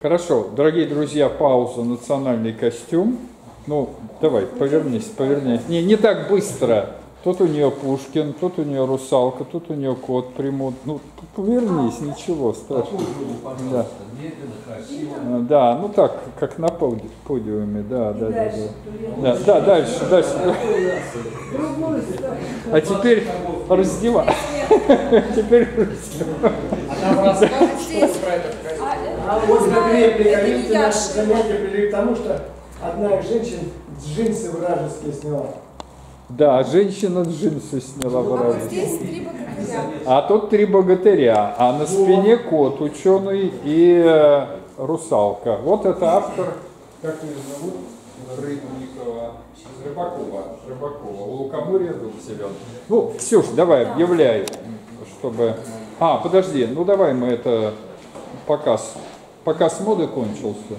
Хорошо, дорогие друзья, пауза, национальный костюм. Ну, давай, повернись, повернись. Не, не так быстро. Тут у нее Пушкин, тут у нее русалка, тут у нее кот примут. Ну, повернись, ничего страшного. Да. А, Да, ну так, как на поди- подиуме, да, да, да, да. Да, да, дальше, дальше. А теперь раздевай. Теперь раздевай. А вот на реплика, видите, наше занятие привели к тому, что одна из женщин джинсы вражеские сняла. Да, женщина джинсы сняла А вот выражение. здесь три богатыря. А тут три богатыря, а на спине кот ученый и э, русалка. Вот это автор, как ее зовут? Рыбникова. Рыбакова. Рыбакова. У Лукоморья дом силен. Ну, Ксюш, давай, объявляй, чтобы... А, подожди, ну давай мы это показ. Показ моды кончился.